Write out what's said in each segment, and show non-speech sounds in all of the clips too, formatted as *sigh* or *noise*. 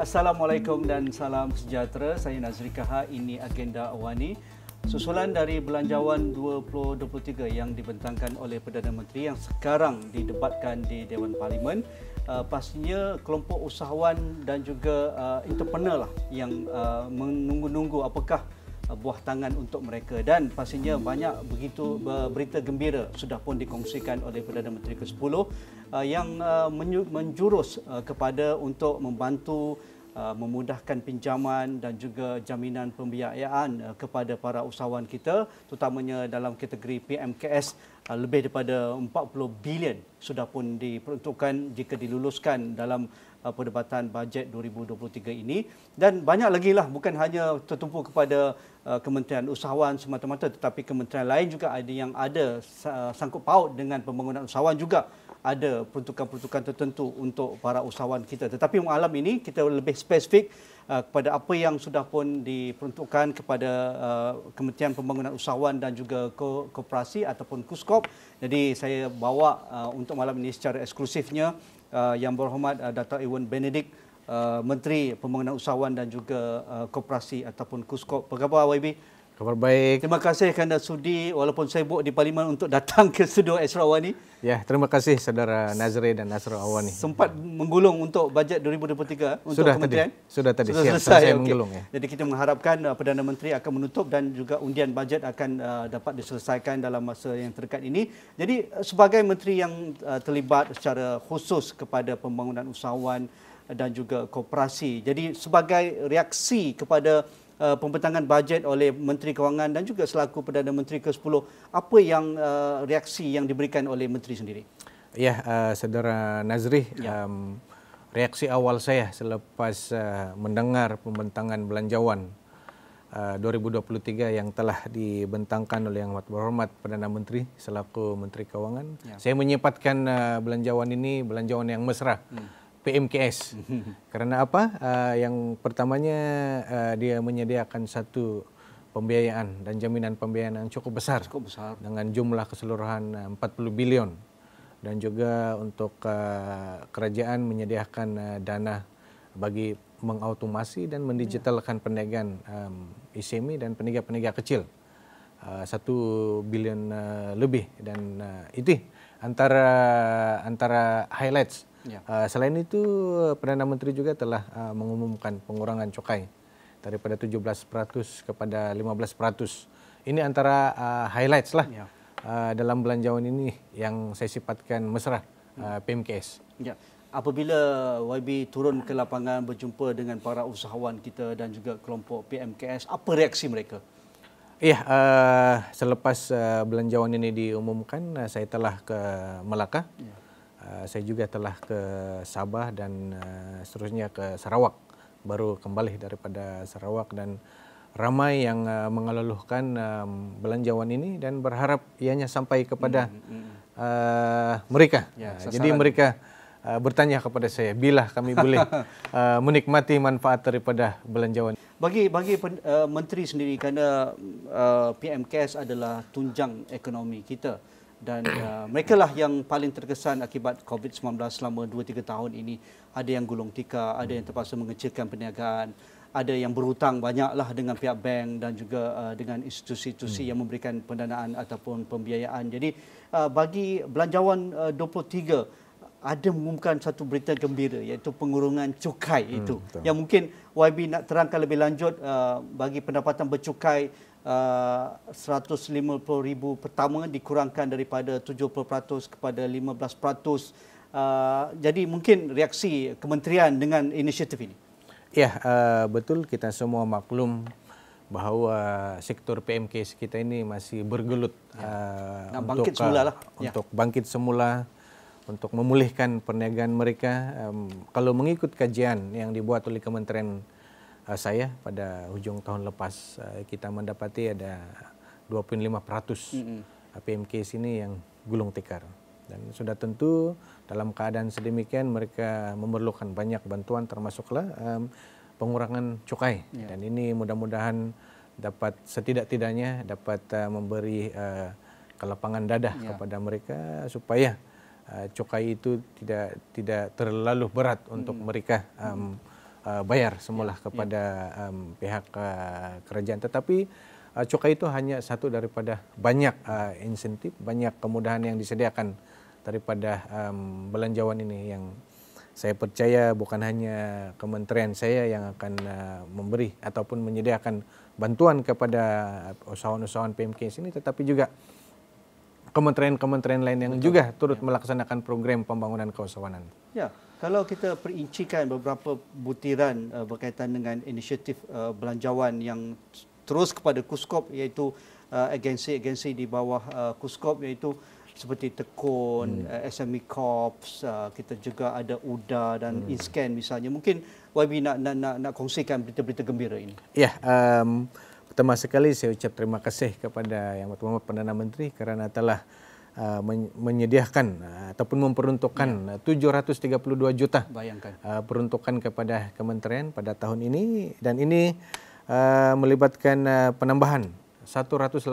Assalamualaikum dan salam sejahtera. Saya Nazri Kaha. Ini agenda awani. Susulan dari Belanjawan 2023 yang dibentangkan oleh Perdana Menteri yang sekarang didebatkan di Dewan Parlimen. Uh, pastinya kelompok usahawan dan juga uh, entrepreneur lah yang uh, menunggu-nunggu apakah uh, buah tangan untuk mereka dan pastinya banyak begitu berita gembira sudah pun dikongsikan oleh Perdana Menteri ke-10 uh, yang uh, menjurus uh, kepada untuk membantu Uh, memudahkan pinjaman dan juga jaminan pembiayaan uh, kepada para usahawan kita terutamanya dalam kategori PMKS uh, lebih daripada 40 bilion sudah pun diperuntukkan jika diluluskan dalam perdebatan bajet 2023 ini. Dan banyak lagi lah bukan hanya tertumpu kepada Kementerian Usahawan semata-mata tetapi kementerian lain juga ada yang ada sangkut paut dengan pembangunan usahawan juga ada peruntukan-peruntukan tertentu untuk para usahawan kita. Tetapi malam ini kita lebih spesifik uh, kepada apa yang sudah pun diperuntukkan kepada uh, Kementerian Pembangunan Usahawan dan juga Ko Koperasi ataupun KUSKOP. Jadi saya bawa uh, untuk malam ini secara eksklusifnya uh, yang berhormat uh, Dr. Iwan Benedict uh, Menteri Pembangunan Usahawan dan juga uh, Koperasi ataupun KUSKOP. Apa khabar YB? Kabar baik. Terima kasih kerana sudi walaupun buat di parlimen untuk datang ke studio Esra Awani. Ya, terima kasih saudara Nazri dan Nasra Awani. Sempat menggulung untuk bajet 2023 untuk Sudah kementerian. Tadi. Sudah tadi. Sudah selesai. selesai okay. menggulung ya. Jadi kita mengharapkan uh, Perdana Menteri akan menutup dan juga undian bajet akan uh, dapat diselesaikan dalam masa yang terdekat ini. Jadi uh, sebagai menteri yang uh, terlibat secara khusus kepada pembangunan usahawan dan juga koperasi. Jadi sebagai reaksi kepada uh, pembentangan bajet oleh Menteri Kewangan dan juga selaku Perdana Menteri ke-10, apa yang uh, reaksi yang diberikan oleh Menteri sendiri? Ya, uh, Saudara Nazri, ya. um, reaksi awal saya selepas uh, mendengar pembentangan belanjawan uh, 2023 yang telah dibentangkan oleh Yang Berhormat Perdana Menteri selaku Menteri Kewangan, ya. saya menyifatkan uh, belanjawan ini belanjawan yang mesra. Hmm PMKS. *laughs* Karena apa? Uh, yang pertamanya uh, dia menyediakan satu pembiayaan dan jaminan pembiayaan yang cukup besar, cukup besar. dengan jumlah keseluruhan 40 eh, bilion dan juga untuk uh, kerajaan menyediakan uh, dana bagi mengautomasi dan mendigitalkan ya. perniagaan um, SME dan peniaga-peniaga kecil satu uh, bilion uh, lebih dan uh, itu antara antara highlights Ya. Uh, selain itu, Perdana Menteri juga telah uh, mengumumkan pengurangan cukai daripada 17% kepada 15%. Ini antara uh, highlights lah ya. uh, dalam belanjawan ini yang saya sifatkan mesra uh, PMKS. Ya. Apabila YB turun ke lapangan berjumpa dengan para usahawan kita dan juga kelompok PMKS, apa reaksi mereka? Iya, uh, selepas uh, belanjawan ini diumumkan, uh, saya telah ke Melaka. Ya Uh, saya juga telah ke Sabah dan uh, seterusnya ke Sarawak baru kembali daripada Sarawak dan ramai yang uh, mengeluhkan um, belanjawan ini dan berharap ianya sampai kepada uh, mereka. Ya, jadi mereka uh, bertanya kepada saya bila kami boleh uh, *laughs* menikmati manfaat daripada belanjawan. Bagi bagi uh, menteri sendiri kerana uh, PMKS adalah tunjang ekonomi kita dan uh, mereka lah yang paling terkesan akibat COVID-19 selama 2-3 tahun ini. Ada yang gulung tikar, ada yang terpaksa mengecilkan perniagaan, ada yang berhutang banyaklah dengan pihak bank dan juga uh, dengan institusi-institusi hmm. yang memberikan pendanaan ataupun pembiayaan. Jadi uh, bagi belanjawan uh, 23 ada mengumumkan satu berita gembira iaitu pengurungan cukai hmm, itu. Betul. Yang mungkin YB nak terangkan lebih lanjut uh, bagi pendapatan bercukai uh, 150,000 pertama dikurangkan daripada 70% kepada 15%. Uh, jadi mungkin reaksi kementerian dengan inisiatif ini. Ya, uh, betul kita semua maklum bahawa sektor PMK kita ini masih bergelut ya. uh, bangkit untuk, semula lah. Ya. untuk bangkit semula untuk memulihkan perniagaan mereka. Um, kalau mengikut kajian yang dibuat oleh Kementerian uh, saya pada hujung tahun lepas uh, kita mendapati ada 25% mm-hmm. PMK sini yang gulung tikar dan sudah tentu dalam keadaan sedemikian mereka memerlukan banyak bantuan termasuklah um, pengurangan cukai yeah. dan ini mudah-mudahan dapat setidak-tidaknya dapat uh, memberi uh, kelapangan dadah yeah. kepada mereka supaya uh, cukai itu tidak tidak terlalu berat untuk mm. mereka um, uh, bayar semula ya, kepada ya. Um, pihak uh, kerajaan. Tetapi uh, cukai itu hanya satu daripada banyak uh, insentif, banyak kemudahan yang disediakan daripada um, belanjawan ini yang saya percaya bukan hanya kementerian saya yang akan uh, memberi ataupun menyediakan bantuan kepada usahawan-usahawan PMKS ini, tetapi juga kementerian-kementerian lain yang Betul. juga turut ya. melaksanakan program pembangunan keusahawanan. Ya, kalau kita perincikan beberapa butiran uh, berkaitan dengan inisiatif uh, belanjawan yang terus kepada Kuskop iaitu uh, agensi-agensi di bawah uh, Kuskop iaitu seperti Tekun, hmm. uh, SME Corps, uh, kita juga ada UDA dan hmm. InScan misalnya. Mungkin YB nak nak nak, nak kongsikan berita-berita gembira ini. Ya, um, pertama sekali saya ucap terima kasih kepada Yang Pertama Perdana Menteri kerana telah uh, menyediakan uh, ataupun memperuntukkan ya. 732 juta Bayangkan. Uh, peruntukan kepada kementerian pada tahun ini dan ini uh, melibatkan uh, penambahan 182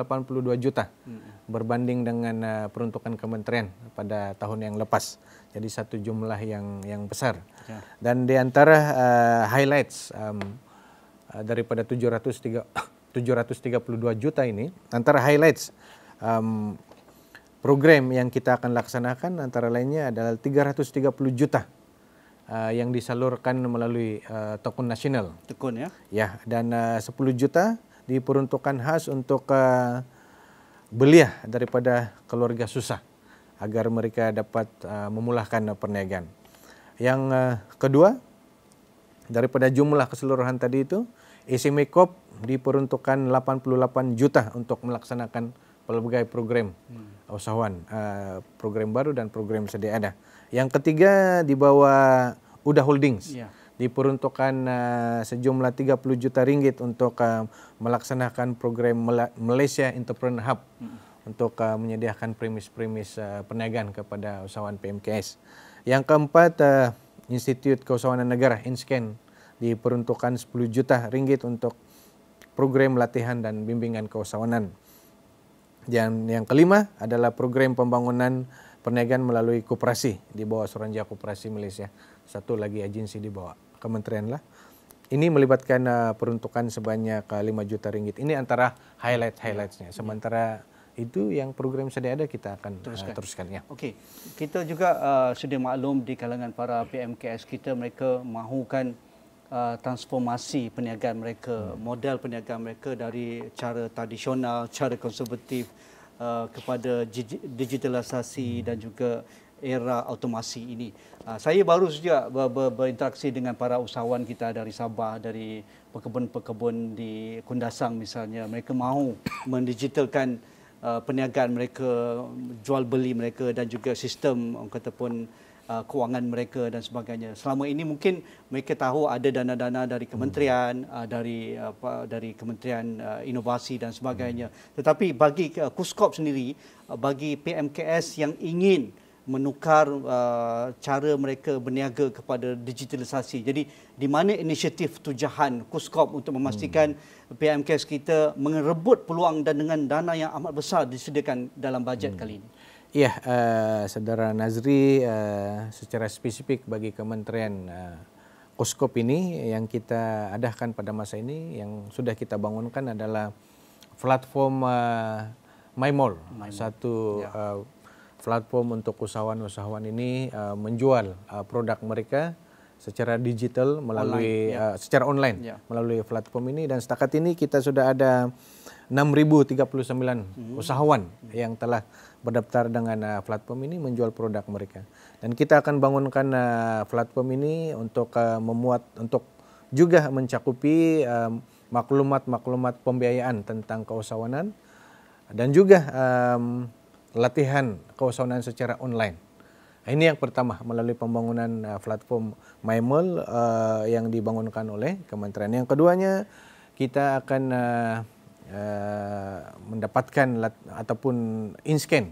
juta hmm. berbanding dengan uh, peruntukan kementerian pada tahun yang lepas. Jadi satu jumlah yang yang besar. Ya. Dan di antara uh, highlights um, uh, daripada 703 732 *coughs* juta ini, antara highlights um, program yang kita akan laksanakan antara lainnya adalah 330 juta uh, yang disalurkan melalui uh, Tokun Nasional. Tekun ya? Ya, dan uh, 10 juta diperuntukkan khas untuk uh, belia daripada keluarga susah agar mereka dapat uh, memulahkan perniagaan. Yang uh, kedua, daripada jumlah keseluruhan tadi itu, Isimekop diperuntukkan 88 juta untuk melaksanakan pelbagai program hmm. Usahawan, uh, program baru dan program sedia ada. Yang ketiga di bawah Uda Holdings. Yeah diperuntukkan uh, sejumlah 30 juta ringgit untuk uh, melaksanakan program Malaysia Entrepreneur Hub hmm. untuk uh, menyediakan premis-premis uh, perniagaan kepada usahawan PMKS. Yang keempat, uh, Institut Keusahawanan Negara INSCAN diperuntukkan 10 juta ringgit untuk program latihan dan bimbingan keusahawanan. Dan yang kelima adalah program pembangunan perniagaan melalui koperasi di bawah Suranjaya Koperasi Malaysia. Satu lagi agensi di bawah kementerian lah. Ini melibatkan uh, peruntukan sebanyak uh, 5 juta ringgit. Ini antara highlight-highlightnya. Sementara itu yang program sedia ada kita akan uh, teruskan. Uh, teruskan ya. Okey. Kita juga uh, sudah maklum di kalangan para PMKS kita mereka mahukan uh, transformasi perniagaan mereka, hmm. model perniagaan mereka dari cara tradisional, cara konservatif uh, kepada digitalisasi hmm. dan juga era automasi ini. Uh, saya baru saja ber, ber, berinteraksi dengan para usahawan kita dari Sabah, dari pekebun-pekebun di Kundasang misalnya. Mereka mahu *coughs* mendigitalkan uh, perniagaan mereka, jual beli mereka dan juga sistem orang kata pun uh, kewangan mereka dan sebagainya. Selama ini mungkin mereka tahu ada dana-dana dari kementerian, uh, dari apa dari Kementerian uh, Inovasi dan sebagainya. Tetapi bagi uh, Kuskop sendiri, uh, bagi PMKS yang ingin menukar uh, cara mereka berniaga kepada digitalisasi. Jadi di mana inisiatif tujahan Kuskop untuk memastikan hmm. PMKS kita mengerebut peluang dan dengan dana yang amat besar disediakan dalam bajet hmm. kali ini. Ya, uh, saudara Nazri uh, secara spesifik bagi Kementerian uh, Kuskop ini yang kita adakan pada masa ini yang sudah kita bangunkan adalah platform uh, MyMall, My satu ya. uh, platform untuk usahawan-usahawan ini uh, menjual uh, produk mereka secara digital melalui online, ya. uh, secara online ya. melalui platform ini dan setakat ini kita sudah ada 6039 hmm. usahawan yang telah berdaftar dengan uh, platform ini menjual produk mereka dan kita akan bangunkan uh, platform ini untuk uh, memuat untuk juga mencakupi maklumat-maklumat pembiayaan tentang keusahawanan dan juga um, latihan keusahawanan secara online. Ini yang pertama melalui pembangunan uh, platform MyMall uh, yang dibangunkan oleh kementerian. Yang keduanya kita akan uh, uh, mendapatkan ataupun InScan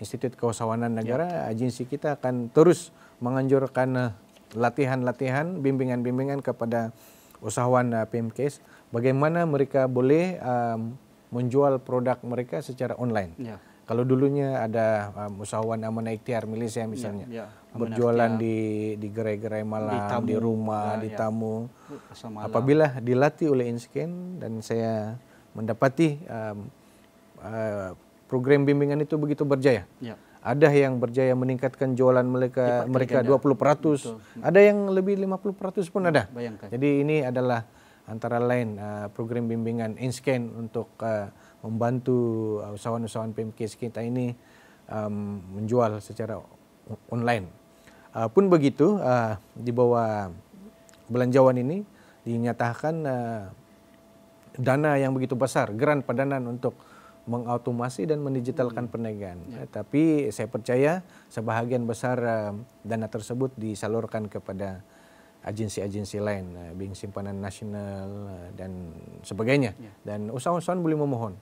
Institut Keusahawanan Negara ya. agensi kita akan terus menganjurkan latihan-latihan bimbingan-bimbingan kepada usahawan uh, PMKS bagaimana mereka boleh um, menjual produk mereka secara online. Ya kalau dulunya ada um, usahawan amanah ikhtiar Malaysia misalnya ya, berjualan di di gerai-gerai malam, di, tamu. di rumah, Ah, di ya. tamu. Malam. Apabila dilatih oleh Inscan dan saya mendapati um, uh, program bimbingan itu begitu berjaya. Ya. Ada yang berjaya meningkatkan jualan mereka mereka 20%, ada yang lebih 50% pun ada. Bayangkan. Jadi ini adalah antara lain uh, program bimbingan Inscan untuk uh, membantu usahawan-usahawan PMKS kita ini um, menjual secara online. Uh, pun begitu uh, di bawah belanjawan ini dinyatakan uh, dana yang begitu besar, geran padanan untuk mengautomasi dan mendigitalkan perniagaan. Eh, Tapi saya percaya sebahagian besar uh, dana tersebut disalurkan kepada agensi-agensi lain, uh, Bank Simpanan Nasional uh, dan sebagainya. Dan usahawan-usahawan boleh memohon.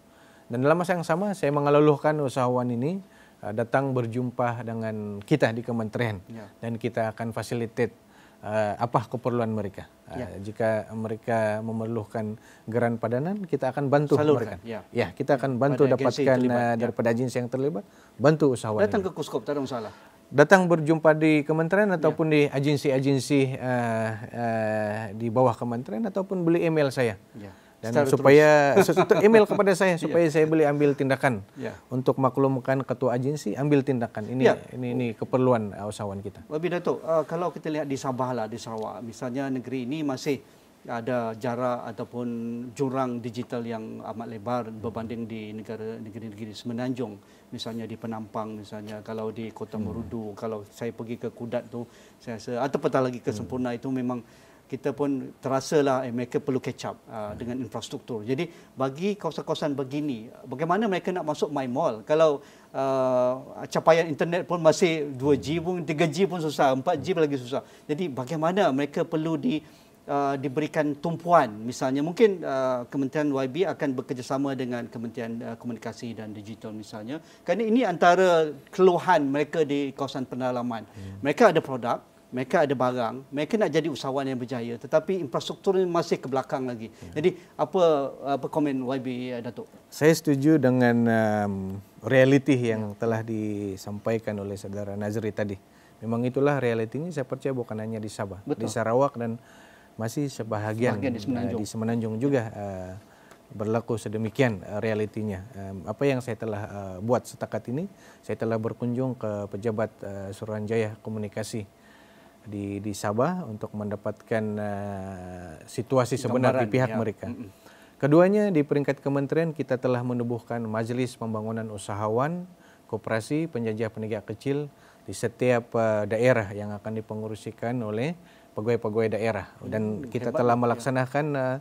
Dan dalam masa yang sama saya mengeluhkan usahawan ini uh, datang berjumpa dengan kita di kementerian Ya. dan kita akan facilitate uh, apa keperluan mereka. Uh, Jika mereka memerlukan geran padanan, kita akan bantu Salurkan, mereka. ya. kita akan bantu Pada dapatkan uh, ya. daripada agensi yang terlibat, bantu usahawan. Datang ini. ke Kuskop, tak ada masalah. Datang berjumpa di kementerian Ya. ataupun di agensi-agensi uh, uh, di bawah kementerian ataupun beli email saya. Ya. Dan Secara supaya email kepada saya *laughs* supaya saya boleh ambil tindakan Ya. untuk maklumkan ketua agensi ambil tindakan ini Ya. ini ini keperluan uh, usahawan kita. Wabi Datuk, uh, kalau kita lihat di Sabah lah, di Sarawak, misalnya negeri ini masih ada jarak ataupun jurang digital yang amat lebar berbanding di negara negeri-negeri semenanjung. Misalnya di Penampang, misalnya kalau di Kota Merudu, kalau saya pergi ke Kudat tu, saya rasa atau petang lagi ke Sempurna itu memang kita pun terasalah eh, mereka perlu catch up uh, dengan infrastruktur. Jadi bagi kawasan-kawasan begini, bagaimana mereka nak masuk My Mall? Kalau uh, capaian internet pun masih 2G pun 3G pun susah, 4G pun lagi susah. Jadi bagaimana mereka perlu di uh, diberikan tumpuan misalnya mungkin uh, Kementerian YB akan bekerjasama dengan Kementerian uh, Komunikasi dan Digital misalnya kerana ini antara keluhan mereka di kawasan pendalaman. Hmm. Mereka ada produk mereka ada barang, mereka nak jadi usahawan yang berjaya tetapi infrastruktur masih ke belakang lagi. Ya. Jadi apa apa komen YB uh, Datuk? Saya setuju dengan um, realiti yang telah disampaikan oleh saudara Nazri tadi. Memang itulah realitinya saya percaya bukan hanya di Sabah, Betul. di Sarawak dan masih sebahagian, di Semenanjung. uh, di Semenanjung juga uh, berlaku sedemikian uh, realitinya. Um, apa yang saya telah uh, buat setakat ini, saya telah berkunjung ke pejabat uh, Suruhanjaya Komunikasi di di Sabah untuk mendapatkan uh, situasi sebenar di pihak ya. mereka. Keduanya di peringkat kementerian kita telah menubuhkan Majelis Pembangunan Usahawan, Koperasi, Penjajah Penegak Kecil di setiap uh, daerah yang akan dipengurusikan oleh pegawai-pegawai daerah. Dan kita telah melaksanakan uh,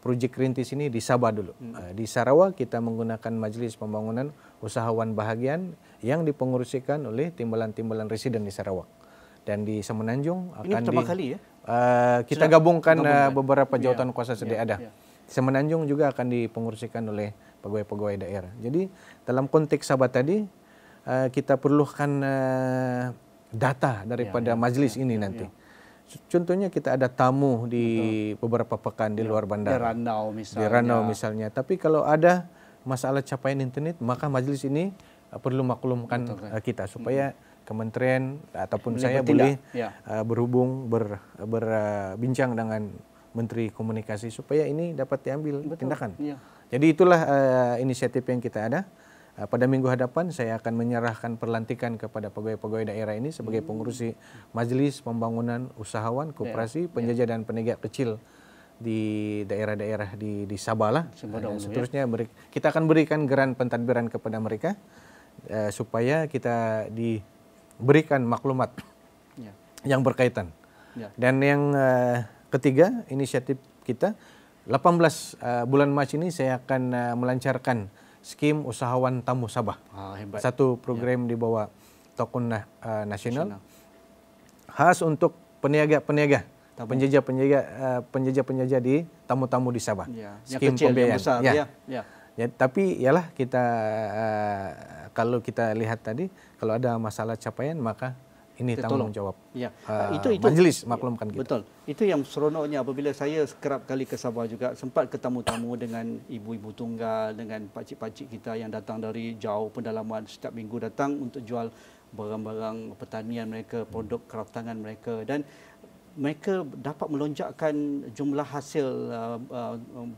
projek rintis ini di Sabah dulu. Uh, di Sarawak kita menggunakan Majelis Pembangunan Usahawan Bahagian yang dipengurusikan oleh timbalan-timbalan residen di Sarawak. Dan di Semenanjung Ini akan pertama di, kali ya? Uh, kita Sudah gabungkan, uh, beberapa jawatan kuasa sedia ya, ada. ya. Semenanjung juga akan dipengurusikan oleh pegawai-pegawai daerah. Jadi dalam konteks Sabah tadi uh, kita perlukan uh, data daripada majelis ini nanti. Contohnya kita ada tamu di beberapa pekan di luar Di bandar, Ranau di misalnya. Ranau misalnya. Tapi kalau ada masalah capaian internet, maka majelis ini perlu maklumkan uh, kita supaya kementerian ataupun saya bertindak, boleh ya. uh, berhubung ber, berbincang dengan Menteri Komunikasi supaya ini dapat diambil tindakan. Ya. Jadi itulah uh, inisiatif yang kita ada. Uh, pada minggu hadapan saya akan menyerahkan perlantikan kepada pegawai-pegawai daerah ini sebagai pengurusi Majelis Pembangunan Usahawan, Koperasi, Penjajah dan Penegak Kecil di daerah-daerah di di Sabah Dan ya. seterusnya kita akan berikan geran pentadbiran kepada mereka uh, supaya kita diberikan maklumat Ya. yang berkaitan. Ya. Dan yang uh, ketiga, inisiatif kita 18 uh, bulan Mac ini saya akan uh, melancarkan skim usahawan tamu Sabah. Ah, hebat. Satu program di bawah Tokun uh, Nasional Nasional. khas untuk peniaga-peniaga, penjajah-penjajah uh, penjajah-penjajah di tamu-tamu di Sabah. Ya. Yang Skim kecil, yang pembiayaan. besar. Ya. Ya. Ya. Ya, tapi ialah kita uh, kalau kita lihat tadi kalau ada masalah capaian maka ini kita tanggung jawab Ya, uh, itu itu. majlis maklumkan kita. Betul. Itu yang seronoknya apabila saya kerap kali ke Sabah juga sempat ketemu-tamu dengan ibu-ibu tunggal dengan pakcik-pakcik kita yang datang dari jauh pendalaman. Setiap minggu datang untuk jual barang-barang pertanian mereka, produk kraftangan mereka. Dan mereka dapat melonjakkan jumlah hasil uh, uh,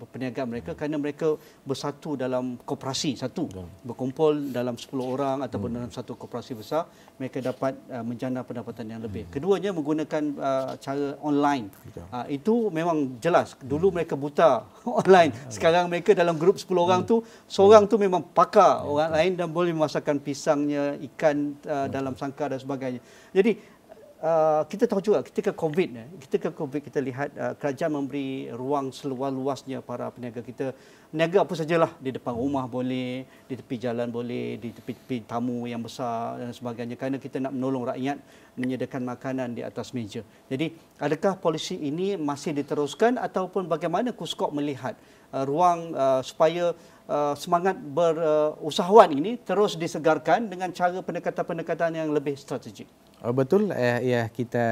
perniagaan mereka kerana mereka bersatu dalam koperasi satu. Berkumpul dalam 10 orang ataupun hmm. dalam satu koperasi besar mereka dapat uh, menjana pendapatan yang lebih. Hmm. keduanya menggunakan uh, cara online. Uh, itu memang jelas. Dulu hmm. mereka buta *laughs* online. Sekarang mereka dalam grup 10 orang hmm. tu seorang tu memang pakar. Hmm. orang lain dan boleh memasakkan pisangnya ikan uh, dalam sangkar dan sebagainya. Jadi Uh, kita tahu juga ketika COVID ni, ketika COVID kita lihat uh, kerajaan memberi ruang seluas-luasnya para peniaga kita. Niaga apa sajalah di depan rumah boleh, di tepi jalan boleh, di tepi-tepi tamu yang besar dan sebagainya kerana kita nak menolong rakyat menyediakan makanan di atas meja. Jadi, adakah polisi ini masih diteruskan ataupun bagaimana Kuskop melihat uh, ruang uh, supaya uh, semangat berusahawan uh, ini terus disegarkan dengan cara pendekatan-pendekatan yang lebih strategik? Oh, betul, eh, ya kita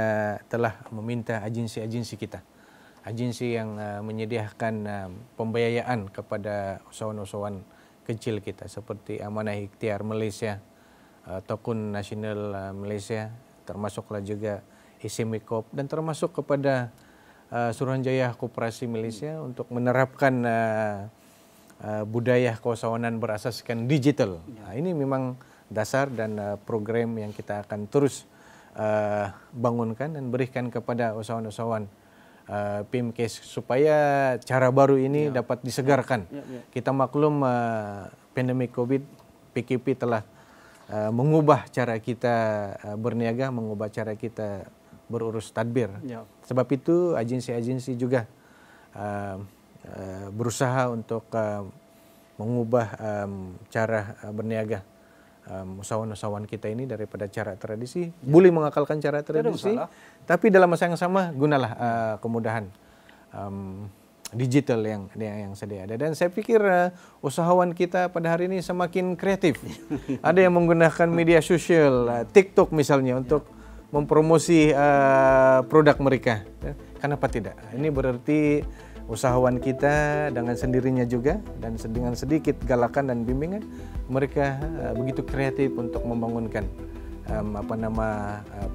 telah meminta agensi-agensi kita, agensi yang uh, menyediakan uh, pembiayaan kepada usahawan-usahawan kecil kita seperti Amanah Ikhtiar Malaysia, uh, Tokun Nasional uh, Malaysia, termasuklah juga Isimikop dan termasuk kepada uh, Suruhanjaya Koperasi Malaysia untuk menerapkan uh, uh, budaya keusahawanan berasaskan digital. Nah, ini memang dasar dan uh, program yang kita akan terus uh, bangunkan dan berikan kepada usahawan-usahawan uh, PMKes supaya cara baru ini ya. dapat disegarkan. Ya, ya, ya. Kita maklum uh, pandemi Covid PKP telah uh, mengubah cara kita uh, berniaga, mengubah cara kita berurus tadbir. Ya. Sebab itu agensi-agensi juga uh, uh, berusaha untuk uh, mengubah um, cara uh, berniaga um, usahawan-usahawan kita ini daripada cara tradisi, ya. boleh mengakalkan cara tradisi, tapi dalam masa yang sama gunalah uh, kemudahan um, digital yang yang sedia ada. Dan saya pikir uh, usahawan kita pada hari ini semakin kreatif. *laughs* ada yang menggunakan media sosial, uh, TikTok misalnya untuk mempromosi uh, produk mereka. Kenapa tidak? Ini berarti usahawan kita dengan sendirinya juga dan dengan sedikit galakan dan bimbingan mereka uh, begitu kreatif untuk membangunkan um, apa nama uh,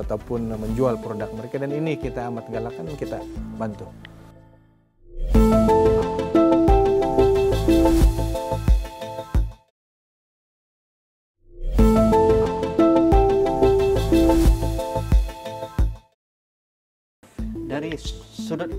ataupun menjual produk mereka dan ini kita amat galakan kita bantu.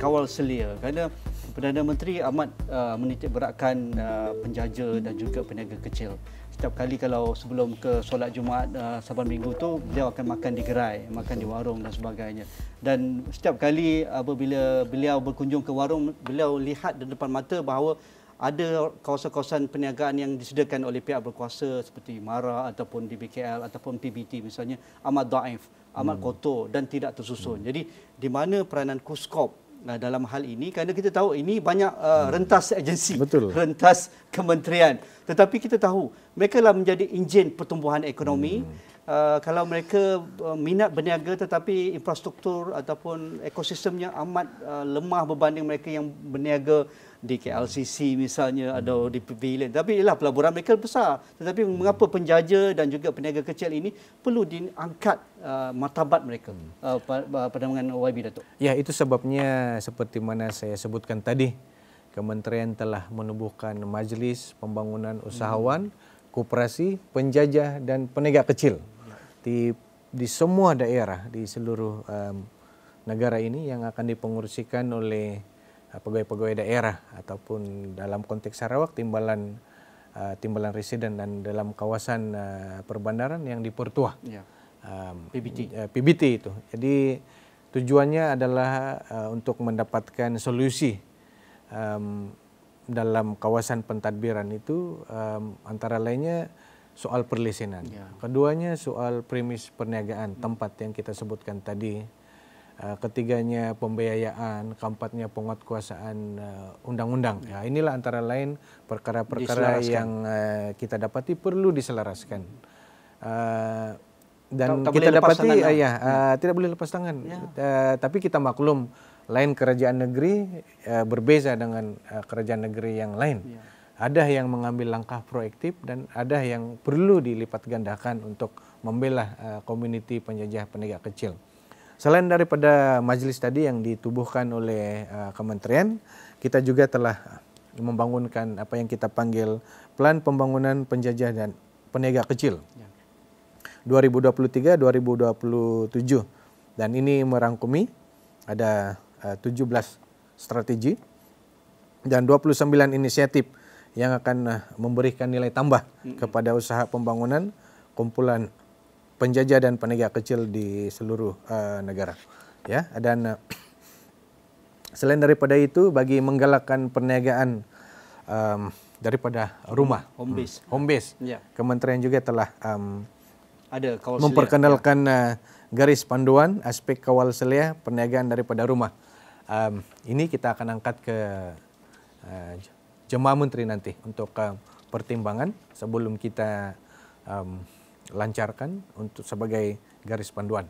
Kawal selia kerana Perdana Menteri amat uh, menitik beratkan uh, penjaja dan juga peniaga kecil. Setiap kali kalau sebelum ke solat Jumaat uh, Saban Minggu tu beliau akan makan di gerai, makan di warung dan sebagainya. Dan setiap kali apabila beliau berkunjung ke warung, beliau lihat di depan mata bahawa ada kawasan-kawasan perniagaan yang disediakan oleh pihak berkuasa seperti MARA ataupun di BKL ataupun PBT misalnya amat daif, amat hmm. kotor dan tidak tersusun. Hmm. Jadi di mana peranan Kuskop uh, dalam hal ini kerana kita tahu ini banyak uh, hmm. rentas agensi, Betul. rentas kementerian. Tetapi kita tahu mereka lah menjadi enjin pertumbuhan ekonomi. Hmm. Uh, kalau mereka uh, minat berniaga tetapi infrastruktur ataupun ekosistemnya amat uh, lemah berbanding mereka yang berniaga di KLCC misalnya atau di pavilion. Tapi ialah pelaburan mereka besar. Tetapi mengapa penjaja dan juga peniaga kecil ini perlu diangkat uh, martabat mereka uh, pada dengan YB Datuk? Ya, itu sebabnya seperti mana saya sebutkan tadi. Kementerian telah menubuhkan majlis pembangunan usahawan, koperasi, penjajah dan peniaga kecil di di semua daerah di seluruh um, negara ini yang akan dipengurusikan oleh pegawai-pegawai daerah ataupun dalam konteks Sarawak timbalan uh, timbalan residen dan dalam kawasan uh, perbandaran yang di Pertua. Ya. Um, PBT. Uh, PBT itu. Jadi tujuannya adalah uh, untuk mendapatkan solusi um, dalam kawasan pentadbiran itu um, antara lainnya soal perlisenan. Ya. Keduanya soal premis perniagaan, tempat yang kita sebutkan tadi ketiganya pembiayaan, keempatnya penguatkuasaan uh, undang-undang. Ya, inilah antara lain perkara-perkara yang uh, kita dapati perlu diselaraskan. Uh, dan Tak- tak kita dapati uh, ya uh, tidak boleh lepas tangan. Ya. Uh, tapi kita maklum lain kerajaan negeri uh, berbeza dengan uh, kerajaan negeri yang lain. Ya. Ada yang mengambil langkah proaktif dan ada yang perlu dilipat gandakan untuk membela uh, penjajah penegak kecil. Selain daripada majelis tadi yang ditubuhkan oleh uh, kementerian, kita juga telah membangunkan apa yang kita panggil Plan Pembangunan Penjajah dan Penegak Kecil. Ya. 2023-2027 dan ini merangkumi ada uh, 17 strategi dan 29 inisiatif yang akan uh, memberikan nilai tambah kepada usaha pembangunan kumpulan penjajah dan penegak kecil di seluruh uh, negara ya dan uh, selain daripada itu bagi menggalakkan perniagaan um, daripada rumah Home base. Hmm, home base Ya. kementerian juga telah um, Ada kawal memperkenalkan uh, garis panduan aspek kawal selia perniagaan daripada rumah. Um, ini kita akan angkat ke uh, jemaah menteri nanti untuk uh, pertimbangan sebelum kita um, lancarkan untuk sebagai garis panduan.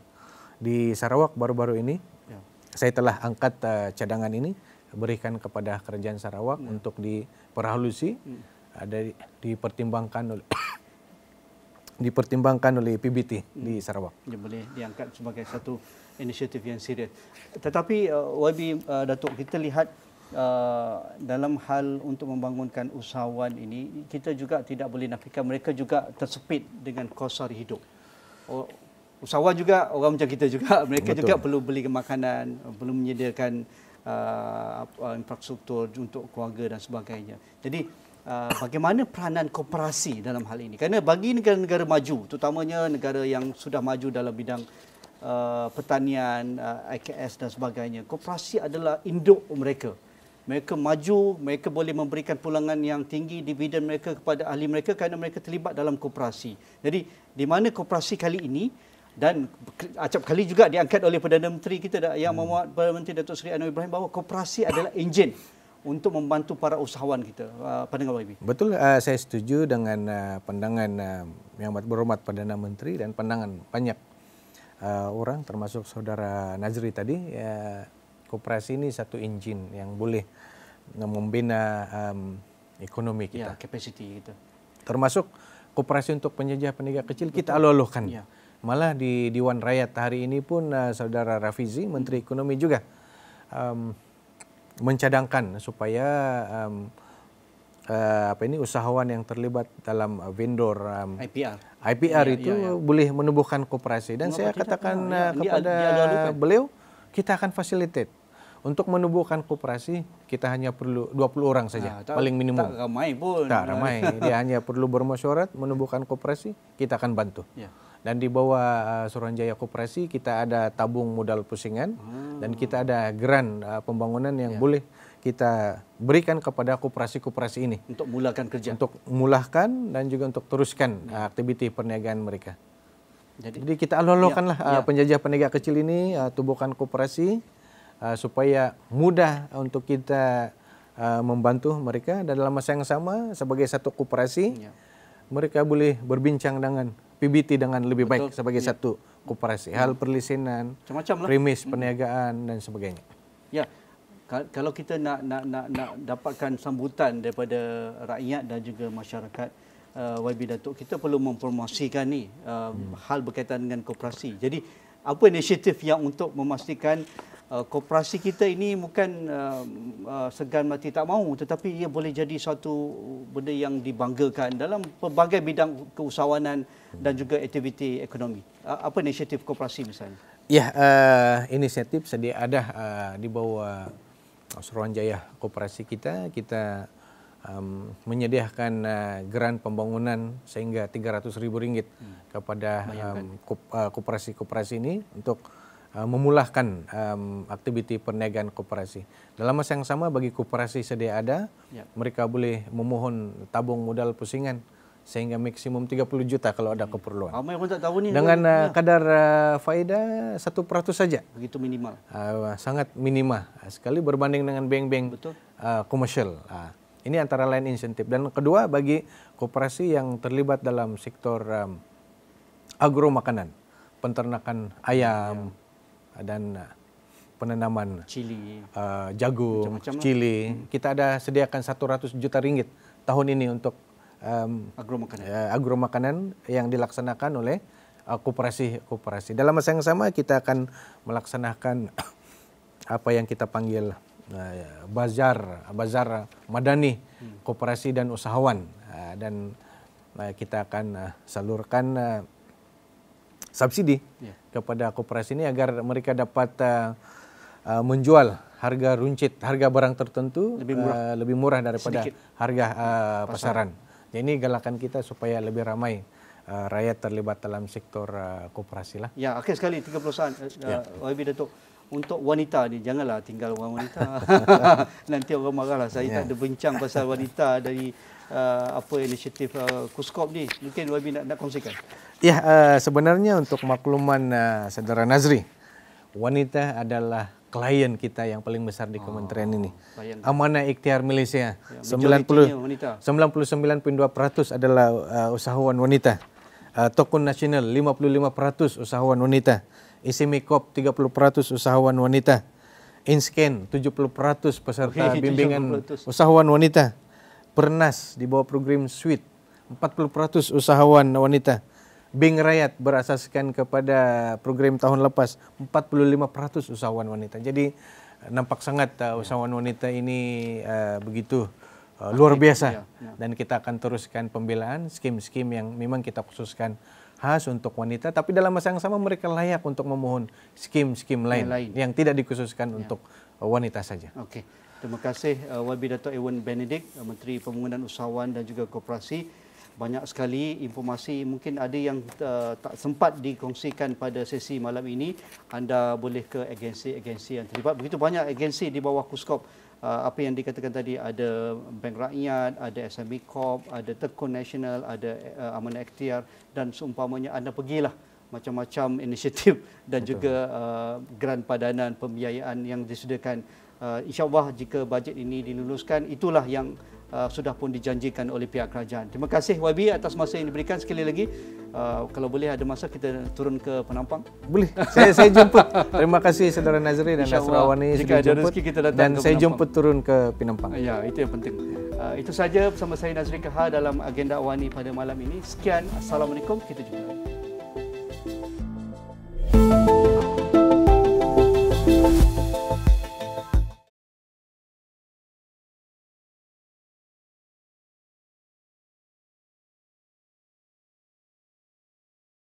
Di Sarawak baru-baru ini Ya. saya telah angkat uh, cadangan ini berikan kepada kerajaan Sarawak untuk diperhalusi ada di- dipertimbangkan oleh *coughs* dipertimbangkan oleh PBT di Sarawak. dia boleh diangkat sebagai satu inisiatif yang serius. Tetapi uh, YB uh, Datuk kita lihat uh, dalam hal untuk membangunkan usahawan ini kita juga tidak boleh nafikan mereka juga tersepit dengan kos sara hidup. Oh, usahawan juga orang macam kita juga *laughs* mereka Betul. juga perlu beli makanan, perlu menyediakan uh, infrastruktur untuk keluarga dan sebagainya. Jadi uh, bagaimana peranan koperasi dalam hal ini? Kerana bagi negara-negara maju, terutamanya negara yang sudah maju dalam bidang uh, pertanian, uh, IKS dan sebagainya, koperasi adalah induk mereka. Mereka maju, mereka boleh memberikan pulangan yang tinggi dividen mereka kepada ahli mereka kerana mereka terlibat dalam koperasi. Jadi di mana koperasi kali ini dan acap kali juga diangkat oleh Perdana Menteri kita yang memuat Perdana Menteri Datuk Seri Anwar Ibrahim bahawa koperasi adalah enjin untuk membantu para usahawan kita. Uh, pandangan YB. Betul, uh, saya setuju dengan uh, pandangan uh, yang berhormat Perdana Menteri dan pandangan banyak uh, orang termasuk saudara Nazri tadi. Uh, koperasi ini satu engine yang boleh membina um, ekonomi Ya, kita. capacity kita. Termasuk koperasi untuk penjajah penegak kecil kita alolohkan. Ya. Malah di Dewan Rakyat hari ini pun uh, saudara Rafizi, Menteri Ekonomi juga um, mencadangkan supaya um, uh, apa ini usahawan yang terlibat dalam vendor um, IPR. IPR Ya, itu ya, ya. boleh menubuhkan koperasi dan Mengapa saya katakan Ya, ya. Dia- kepada dia ada-adukan. beliau kita akan facilitate untuk menubuhkan koperasi kita hanya perlu 20 orang saja Ah, tak- paling minimum Tak ramai pun. tak ramai *laughs* dia hanya perlu bermusyawarat menubuhkan koperasi kita akan bantu Ya. dan di bawah uh, Suruhanjaya Koperasi kita ada tabung modal pusingan Ah. dan kita ada geran uh, pembangunan Ya. yang boleh kita berikan kepada koperasi-koperasi ini Untuk mulakan kerja. untuk mulahkan dan juga untuk teruskan uh, aktiviti perniagaan mereka. Jadi Jadi kita alolokanlah Ya, uh, ya. penjajah penegak kecil ini uh, tubuhkan koperasi uh, supaya mudah untuk kita uh, membantu mereka dan dalam masa yang sama sebagai satu koperasi Ya. mereka boleh berbincang dengan PBT dengan lebih baik Betul, sebagai ya. satu koperasi. Hal perlisenan, macam-macam lah. premis perniagaan dan sebagainya. Ya, ka- kalau kita nak nak nak nak dapatkan sambutan daripada rakyat dan juga masyarakat uh, YB Datuk, kita perlu mempromosikan ni uh, hal berkaitan dengan koperasi. Jadi, apa inisiatif yang untuk memastikan uh, koperasi kita ini bukan uh, uh, segan mati tak mahu tetapi ia boleh jadi suatu benda yang dibanggakan dalam pelbagai bidang keusahawanan dan juga aktiviti ekonomi. Uh, apa inisiatif koperasi misalnya? Ya, uh, inisiatif sedia ada uh, di bawah Suruhanjaya Koperasi kita. Kita um, menyediakan uh, geran pembangunan sehingga RM300,000 kepada um, kop- uh, koperasi-koperasi ini untuk uh, memulahkan um, aktiviti perniagaan koperasi. Dalam masa yang sama bagi koperasi sedia ada, Ya. mereka boleh memohon tabung modal pusingan sehingga maksimum 30 juta kalau ada keperluan. Ramai orang tak tahu ni. Dengan uh, kadar uh, faedah satu peratus saja, begitu minimal. uh, sangat minima uh, sekali berbanding dengan bank-bank uh, komersial. Uh, ini antara lain insentif. Dan kedua bagi koperasi yang terlibat dalam sektor um, agro makanan. penternakan ayam ya. dan uh, penanaman cili, uh, jagung, cili. Hmm. Kita ada sediakan 100 juta ringgit tahun ini untuk um, agro makanan. Uh, agro makanan yang dilaksanakan oleh uh, koperasi koperasi. Dalam masa yang sama kita akan melaksanakan *coughs* apa yang kita panggil bazar bazar madani koperasi dan usahawan uh, dan uh, kita akan salurkan subsidi yeah. kepada koperasi ini agar mereka dapat menjual harga runcit, harga barang tertentu lebih murah, uh, lebih murah daripada Sedikit. harga uh, pasaran. Jadi ini galakan kita supaya lebih ramai uh, rakyat terlibat dalam sektor uh, koperasi lah. Ya, akhir sekali 30 saat uh, ya. YB Datuk untuk wanita ni janganlah tinggal orang wanita. *laughs* Nanti orang marahlah saya yeah. tak ada bincang pasal wanita dari uh, apa inisiatif uh, Kuskop ni. Mungkin YB nak nak kongsikan. Ya, uh, sebenarnya untuk makluman uh, saudara Nazri, wanita adalah klien kita yang paling besar di kementerian oh, ini. Amanah ikhtiar Malaysia. Ya, 90 99.2% adalah uh, usahawan wanita. Uh, Tokun Nasional 55% usahawan wanita. Isimikop 30% usahawan wanita. Inscan 70% peserta okay, *laughs* bimbingan 70%. usahawan wanita. Pernas di bawah program Suite 40% usahawan wanita. Bank Rakyat berasaskan kepada program tahun lepas 45% usahawan wanita. Jadi nampak sangat uh, usahawan wanita ini uh, begitu uh, luar biasa ya, ya. dan kita akan teruskan pembelaan skim-skim yang memang kita khususkan khas untuk wanita tapi dalam masa yang sama mereka layak untuk memohon skim-skim lain, lain yang tidak dikhususkan ya. untuk wanita saja. Okey. Terima kasih uh, Wabi Dato' Ewan Benedict, Menteri Pembangunan Usahawan dan juga Koperasi banyak sekali informasi mungkin ada yang uh, tak sempat dikongsikan pada sesi malam ini anda boleh ke agensi-agensi yang terlibat begitu banyak agensi di bawah Kuskop uh, apa yang dikatakan tadi ada Bank Rakyat ada SMB Corp ada Tekun Nasional ada uh, Amanah Ikhtiar dan seumpamanya anda pergilah macam-macam *laughs* inisiatif dan Betul. juga uh, grant padanan pembiayaan yang disediakan uh, insyaallah jika bajet ini diluluskan itulah yang uh, sudah pun dijanjikan oleh pihak kerajaan. Terima kasih YB atas masa yang diberikan sekali lagi. Uh, kalau boleh ada masa kita turun ke penampang. Boleh. saya saya jemput. Terima kasih saudara Nazri dan Nasrawani ada rezeki kita datang dan saya jemput turun ke penampang. Ya, itu yang penting. Uh, itu saja bersama saya Nazri Kahar dalam agenda Awani pada malam ini. Sekian. Assalamualaikum. Kita jumpa.